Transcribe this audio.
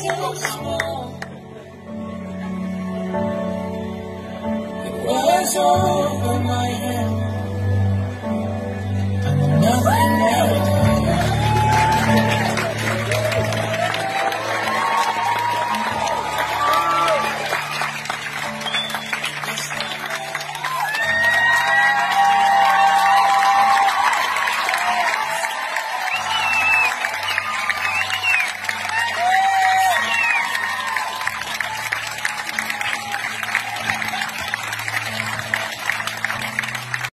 It was over my head.